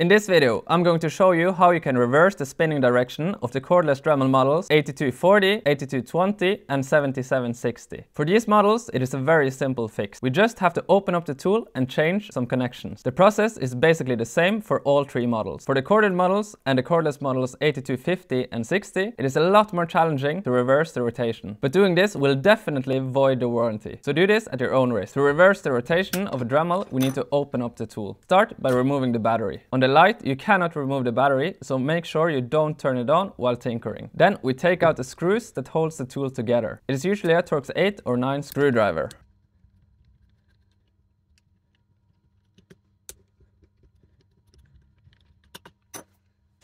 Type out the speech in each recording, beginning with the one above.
In this video, I'm going to show you how you can reverse the spinning direction of the cordless Dremel models 8240, 8220 and 7760. For these models, it is a very simple fix. We just have to open up the tool and change some connections. The process is basically the same for all three models. For the corded models and the cordless models 8250 and 60, it is a lot more challenging to reverse the rotation. But doing this will definitely void the warranty. So do this at your own risk. To reverse the rotation of a Dremel, we need to open up the tool. Start by removing the battery. On the Lite, you cannot remove the battery, so make sure you don't turn it on while tinkering. Then we take out the screws that holds the tool together. It is usually a Torx 8 or 9 screwdriver.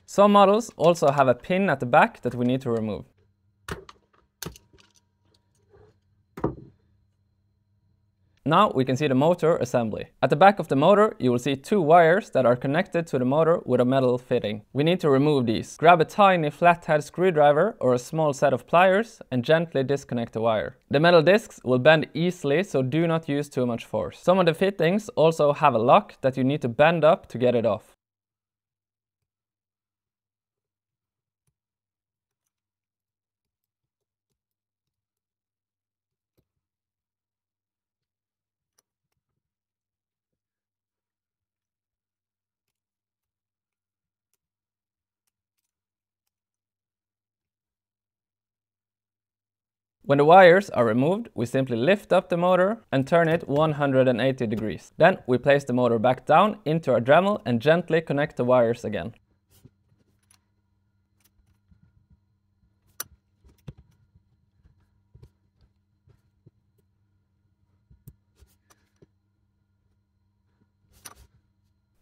Some models also have a pin at the back that we need to remove. Now we can see the motor assembly. At the back of the motor you will see two wires that are connected to the motor with a metal fitting. We need to remove these. Grab a tiny flathead screwdriver or a small set of pliers and gently disconnect the wire. The metal discs will bend easily so do not use too much force. Some of the fittings also have a lock that you need to bend up to get it off. When the wires are removed, we simply lift up the motor and turn it 180 degrees. Then we place the motor back down into our Dremel and gently connect the wires again.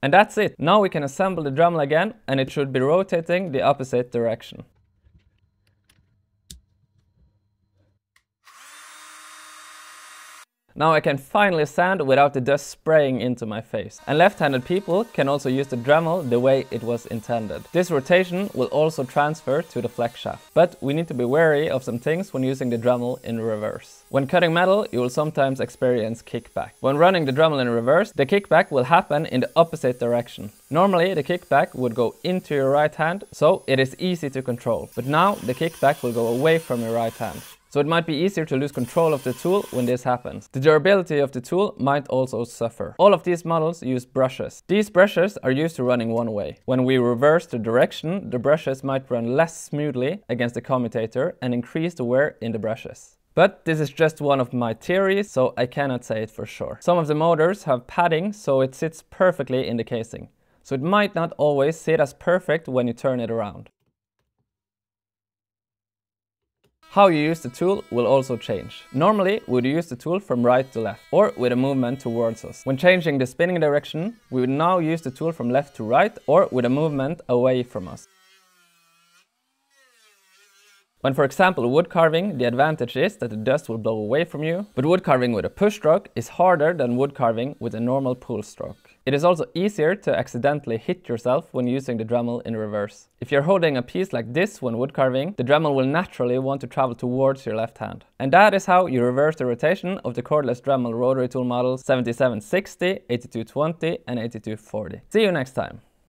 And that's it. Now we can assemble the Dremel again and it should be rotating the opposite direction. Now I can finally sand without the dust spraying into my face. And left-handed people can also use the Dremel the way it was intended. This rotation will also transfer to the flex shaft. But we need to be wary of some things when using the Dremel in reverse. When cutting metal, you will sometimes experience kickback. When running the Dremel in reverse, the kickback will happen in the opposite direction. Normally, the kickback would go into your right hand, so it is easy to control. But now, the kickback will go away from your right hand so it might be easier to lose control of the tool when this happens. The durability of the tool might also suffer. All of these models use brushes. These brushes are used to running one way. When we reverse the direction, the brushes might run less smoothly against the commutator and increase the wear in the brushes. But this is just one of my theories, so I cannot say it for sure. Some of the motors have padding, so it sits perfectly in the casing. So it might not always sit as perfect when you turn it around. How you use the tool will also change. Normally, we would use the tool from right to left, or with a movement towards us. When changing the spinning direction, we would now use the tool from left to right, or with a movement away from us. When for example wood carving, the advantage is that the dust will blow away from you, but wood carving with a push stroke is harder than wood carving with a normal pull stroke. It is also easier to accidentally hit yourself when using the Dremel in reverse. If you're holding a piece like this when wood carving, the Dremel will naturally want to travel towards your left hand. And that is how you reverse the rotation of the cordless Dremel rotary tool models 7760, 8220 and 8240. See you next time!